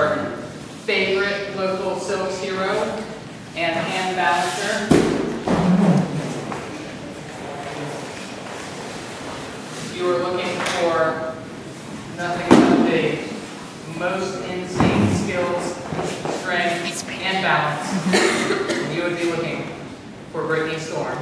Our favorite local silks hero and hand balancer. You are looking for nothing but the most insane skills, strength, and balance. You would be looking for Brittany Storm.